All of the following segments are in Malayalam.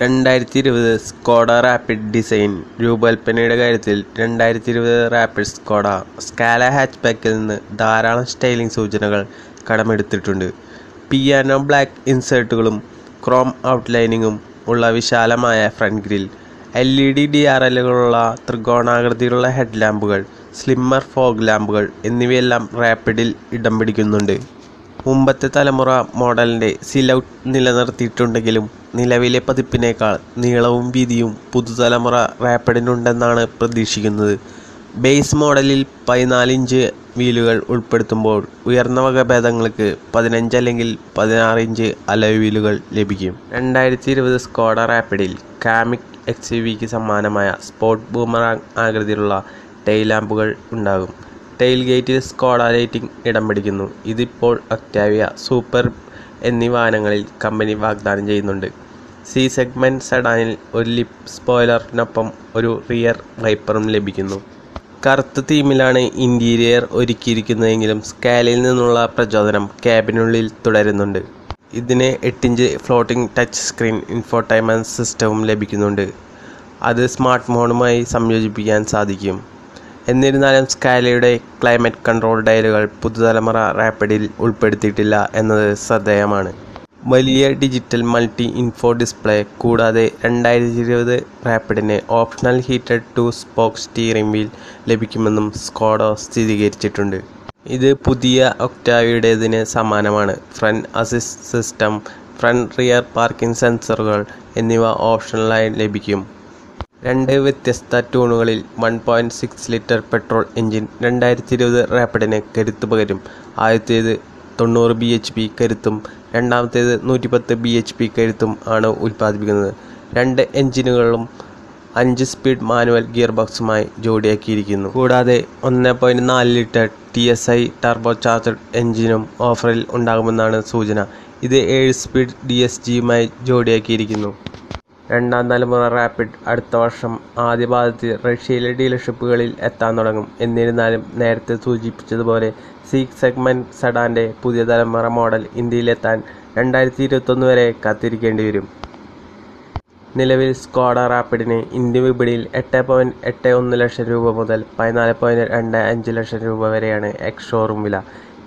രണ്ടായിരത്തി ഇരുപത് സ്കോഡ റാപ്പിഡ് ഡിസൈൻ. രൂപകൽപ്പനയുടെ കാര്യത്തിൽ രണ്ടായിരത്തി ഇരുപത് റാപ്പിഡ് സ്കോഡ. സ്കാല ഹാച്ച്ബാക്കിൽ നിന്ന് ധാരാളം സ്റ്റൈലിംഗ് സൂചനകൾ കടമെടുത്തിട്ടുണ്ട്. പിയാനോ ബ്ലാക്ക് ഇൻസേർട്ടുകളും ക്രോം ഔട്ട്ലൈനിങ്ങും ഉള്ള വിശാലമായ front grille L E D D R എല്ലുകളുള്ള ത്രികോണാകൃതിയിലുള്ള ഹെഡ് ലാമ്പുകൾ സ്ലിമ്മർ ഫോഗ് ലാമ്പുകൾ എന്നിവയെല്ലാം റാപ്പിഡിൽ ഇടം പിടിക്കുന്നുണ്ട്. മുമ്പത്തെ തലമുറ മോഡലിന്റെ സിലൗട്ട് നിലനിർത്തിയിട്ടുണ്ടെങ്കിലും നിലവിലെ പതിപ്പിനേക്കാൾ നീളവും വീതിയും പുതുതലമുറ റാപ്പിഡിനുണ്ടെന്നാണ് പ്രതീക്ഷിക്കുന്നത്. ബേസ് മോഡലിൽ പതിനാല് ഇഞ്ച് വീലുകൾ ഉൾപ്പെടുത്തുമ്പോൾ ഉയർന്ന വകഭേദങ്ങൾക്ക് പതിനഞ്ച് അല്ലെങ്കിൽ പതിനാറ് ഇഞ്ച് അലോയ് വീലുകൾ ലഭിക്കും. രണ്ടായിരത്തി ഇരുപത് സ്കോഡ റാപ്പിഡിൽ കാമിക് എക്സ് യു വിക്ക് സമാനമായ സ്പോർട്ട് ബൂമറാങ് ആകൃതിയിലുള്ള ടെയിൽ ലാമ്പുകൾ ഉണ്ടാകും. ടെയിൽ ഗേറ്റിൽ സ്കോഡ ലൈറ്റിംഗ് ഇടം പിടിക്കുന്നു. ഇതിപ്പോൾ ഒക്ടാവിയ സൂപ്പർ എന്നീ വാഹനങ്ങളിൽ കമ്പനി വാഗ്ദാനം ചെയ്യുന്നുണ്ട്. സി സെഗ്മെന്റ് സെഡാനിൽ ഒരു ലിപ് സ്പോയിലറിനൊപ്പം ഒരു റിയർ വൈപ്പറും ലഭിക്കുന്നു. കറുത്ത തീമിലാണ് ഇന്റീരിയർ ഒരുക്കിയിരിക്കുന്നതെങ്കിലും സ്കാലയിൽ നിന്നുള്ള പ്രചോദനം ക്യാബിനുള്ളിൽ തുടരുന്നുണ്ട്. ഇതിന് എട്ടിഞ്ച് ഫ്ലോട്ടിംഗ് ടച്ച് സ്ക്രീൻ ഇൻഫോടൈൻമെന്റ് സിസ്റ്റവും ലഭിക്കുന്നുണ്ട്. അത് സ്മാർട്ട് ഫോണുമായി സംയോജിപ്പിക്കാൻ സാധിക്കും. എന്നിരുന്നാലും സ്കാലയുടെ ക്ലൈമറ്റ് കൺട്രോൾ ഡയലുകൾ പുതുതലമുറ റാപ്പിഡിൽ ഉൾപ്പെടുത്തിയിട്ടില്ല എന്നത് ശ്രദ്ധേയമാണ്. വലിയ ഡിജിറ്റൽ മൾട്ടി ഇൻഫോ ഡിസ്പ്ലേ കൂടാതെ രണ്ടായിരത്തി ഇരുപത് റാപ്പിഡിന് optional heated two spoke steering wheel ലഭിക്കുമെന്നും സ്കോഡോ സ്ഥിരീകരിച്ചിട്ടുണ്ട്. ഇത് പുതിയ ഒക്ടാവിയുടേതിന് സമാനമാണ്. Front assist system front rear parking സെൻസറുകൾ എന്നിവ ഓപ്ഷണലായി ലഭിക്കും. രണ്ട് വ്യത്യസ്ത ട്യൂണുകളിൽ one point six litre petrol engine രണ്ടായിരത്തി ഇരുപത് റാപ്പിഡിന് കരുത്ത് പകരും. ആദ്യത്തേത് തൊണ്ണൂറ് ബി എച്ച് പി കരുത്തും രണ്ടാമത്തേത് നൂറ്റിപ്പത്ത് ബി എച്ച് പി കരുത്തും ആണ് ഉൽപ്പാദിപ്പിക്കുന്നത്. രണ്ട് എഞ്ചിനുകളും അഞ്ച് സ്പീഡ് മാനുവൽ ഗിയർ ബോക്സുമായി ജോഡിയാക്കിയിരിക്കുന്നു. കൂടാതെ ഒന്ന് പോയിന്റ് നാല് litre T S I turbo charged എഞ്ചിനും ഓഫറിൽ ഉണ്ടാകുമെന്നാണ് സൂചന. ഇത് ഏഴ് സ്പീഡ് ഡി എസ് ജിയുമായി ജോഡിയാക്കിയിരിക്കുന്നു. രണ്ടാം തലമുറ റാപ്പിഡ് അടുത്ത വർഷം ആദ്യപാദത്തിൽ റഷ്യയിലെ ഡീലർഷിപ്പുകളിൽ എത്താൻ തുടങ്ങും. എന്നിരുന്നാലും നേരത്തെ സൂചിപ്പിച്ചതുപോലെ സി സെഗ്മെന്റ് സെഡാന്റെ പുതിയ തലമുറ മോഡൽ ഇന്ത്യയിലെത്താൻ രണ്ടായിരത്തി ഇരുപത്തൊന്ന് വരെ കാത്തിരിക്കേണ്ടി വരും. നിലവിൽ സ്കോഡ റാപ്പിഡിന് ഇന്ത്യ വിപണിയിൽ എട്ട് പോയിന്റ് എട്ട് ഒന്ന് ലക്ഷം രൂപ മുതൽ പതിനാല് പോയിന്റ് രണ്ട് അഞ്ച് ലക്ഷം രൂപ വരെയാണ് എക്സ് ഷോറൂം വില.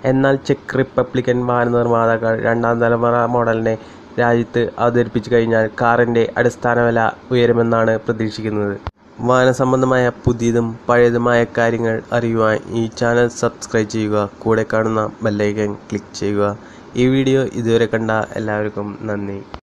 എന്നാൽ ചെക്ക് റിപ്പബ്ലിക്കൻ വാഹന നിർമ്മാതാക്കൾ രണ്ടാം തലമുറ മോഡലിനെ രാജ്യത്ത് അവതരിപ്പിച്ചു കഴിഞ്ഞാൽ കാറിന്റെ അടിസ്ഥാന വില ഉയരുമെന്നാണ് പ്രതീക്ഷിക്കുന്നത്. വാഹന സംബന്ധമായ പുതിയതും പഴയതുമായ കാര്യങ്ങൾ അറിയുവാൻ ഈ ചാനൽ സബ്സ്ക്രൈബ് ചെയ്യുക. കൂടെ കാണുന്ന ബെല്ലൈക്കൻ ക്ലിക്ക് ചെയ്യുക. ഈ വീഡിയോ ഇതുവരെ കണ്ട എല്ലാവർക്കും നന്ദി.